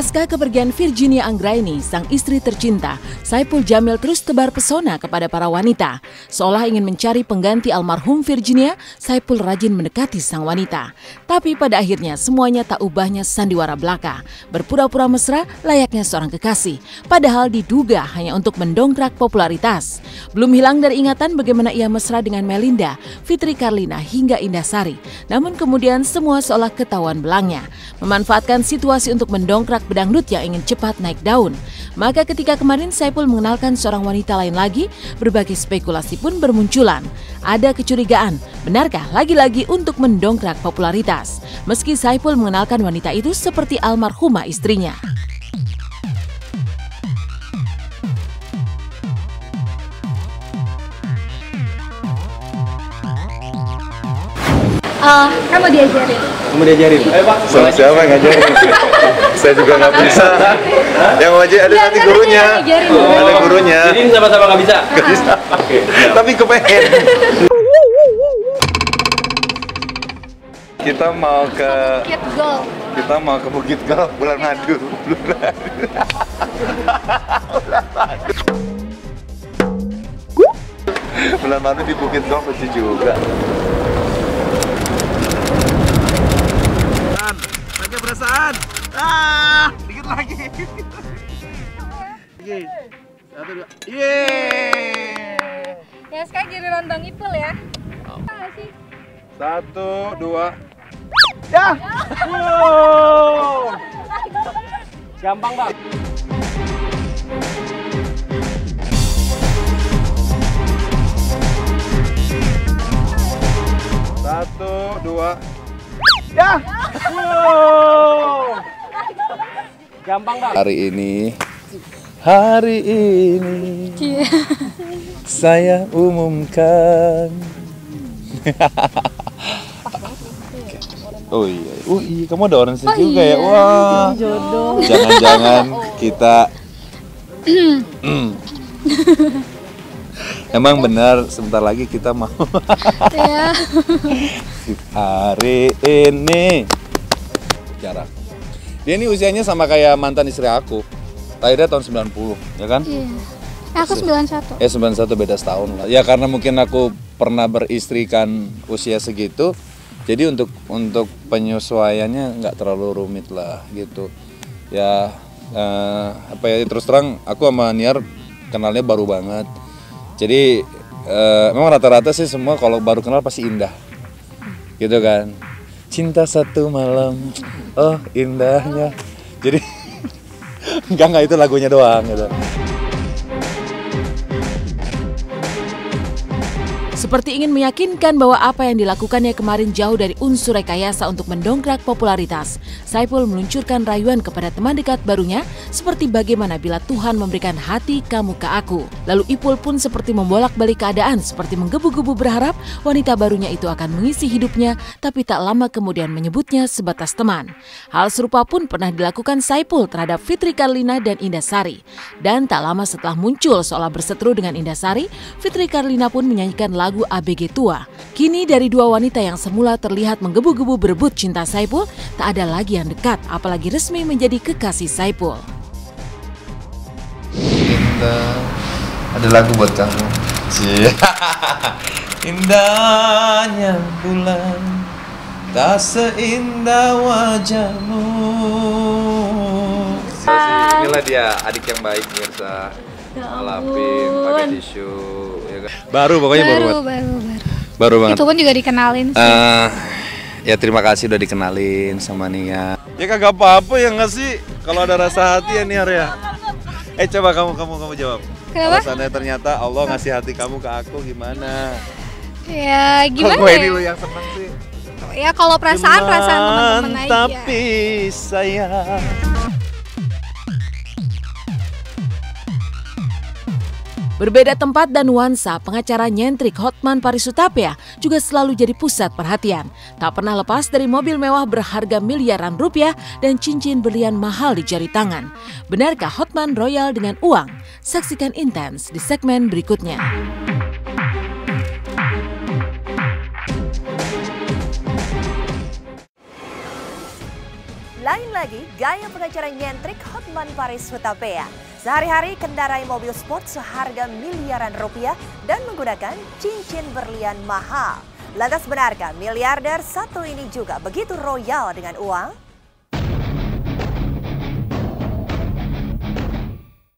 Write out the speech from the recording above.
Pasca kepergian Virginia Anggraini, sang istri tercinta, Saipul Jamil terus tebar pesona kepada para wanita. Seolah ingin mencari pengganti almarhum Virginia, Saipul rajin mendekati sang wanita. Tapi pada akhirnya semuanya tak ubahnya sandiwara belaka. Berpura-pura mesra layaknya seorang kekasih. Padahal diduga hanya untuk mendongkrak popularitas. Belum hilang dari ingatan bagaimana ia mesra dengan Melinda, Fitri Karlina hingga Indah Sari. Namun kemudian semua seolah ketahuan belangnya. Memanfaatkan situasi untuk mendongkrak bedangdut yang ingin cepat naik daun. Maka ketika kemarin Saipul mengenalkan seorang wanita lain lagi, berbagai spekulasi pun bermunculan. Ada kecurigaan, benarkah lagi-lagi untuk mendongkrak popularitas? Meski Saipul mengenalkan wanita itu seperti almarhumah istrinya. Uh, kan mau diajarin. Kamu diajarin? Ayo Pak. Sama siapa yang ngajarin? Saya juga nggak bisa. Yang wajib ada Iya, nanti gurunya. ngajarin. Ada gurunya. Jadi ini sama-sama nggak bisa? Nggak bisa. Oke. siap. Tapi kepengen. Kita mau ke Kid goal. kita mau ke Bukit Gal bulan madu. Bulan madu. Bulan madu di Bukit Gal lucu juga. Pakai perasaan. Ah, dikit lagi. Oke. Satu dua. Yeay. Ya sekarang jadi nonton Ipul ya. Sih? Satu, dua. Ya. Wow. Gampang Pak. Satu, dua. Ya. Wow. Gampang Pak. Hari ini, hari ini saya umumkan. Oh iya, oh iya, kamu ada orange juga ya? Wah, Jodoh. jangan-jangan kita Hmm. Emang benar sebentar lagi kita mau ya. hari ini jarak. Dia ini usianya sama kayak mantan istri aku. Lahirnya tahun 90, ya kan? Iya. Aku 91. Eh 91 beda setahun lah. Ya karena mungkin aku pernah beristrikan usia segitu. Jadi untuk untuk penyesuaiannya nggak terlalu rumit lah gitu. Ya eh, apa ya terus terang aku sama Niar kenalnya baru banget. Jadi eh, memang rata-rata sih semua kalau baru kenal pasti indah. Gitu kan. Cinta satu malam. Oh, indahnya. Jadi enggak enggak itu lagunya doang gitu. Seperti ingin meyakinkan bahwa apa yang dilakukannya kemarin jauh dari unsur rekayasa untuk mendongkrak popularitas, Saipul meluncurkan rayuan kepada teman dekat barunya seperti bagaimana bila Tuhan memberikan hati kamu ke aku. Lalu Ipul pun seperti membolak-balik keadaan seperti menggebu-gebu berharap wanita barunya itu akan mengisi hidupnya tapi tak lama kemudian menyebutnya sebatas teman. Hal serupa pun pernah dilakukan Saipul terhadap Fitri Karlina dan Indah Sari. Dan tak lama setelah muncul seolah berseteru dengan Indah Sari, Fitri Karlina pun menyanyikan lagu ABG Tua. Kini dari dua wanita yang semula terlihat menggebu-gebu berebut cinta Saipul, tak ada lagi yang dekat, apalagi resmi menjadi kekasih Saipul. Indah. Ada lagu buat kamu. Indahnya bulan tak seindah wajahmu. Inilah dia adik yang baik Mirsa ngelapin pakai tisu ya kan? baru pokoknya baru Baru, banget baru, baru. baru banget Itu pun juga dikenalin sih. Eh, ya terima kasih udah dikenalin sama Nia. Ya kagak apa-apa ya nggak sih kalau ada rasa hati ya Niar ya. Eh coba kamu kamu kamu jawab. Kenapa? Kalau seandainya ternyata Allah ngasih hati kamu ke aku gimana? ya gimana Kok gue ini ya? lu yang seneng sih? Ya kalau perasaan perasaan teman-teman aja. Tapi sayang. Berbeda tempat dan nuansa, pengacara nyentrik Hotman Parisutapia juga selalu jadi pusat perhatian. Tak pernah lepas dari mobil mewah berharga miliaran rupiah dan cincin berlian mahal di jari tangan. Benarkah Hotman royal dengan uang? Saksikan intens di segmen berikutnya. Lain lagi, gaya pengacara nyentrik Hotman Paris Hutapea. Sehari-hari kendarai mobil sport seharga miliaran rupiah dan menggunakan cincin berlian mahal. Lantas benarkah miliarder satu ini juga begitu royal dengan uang?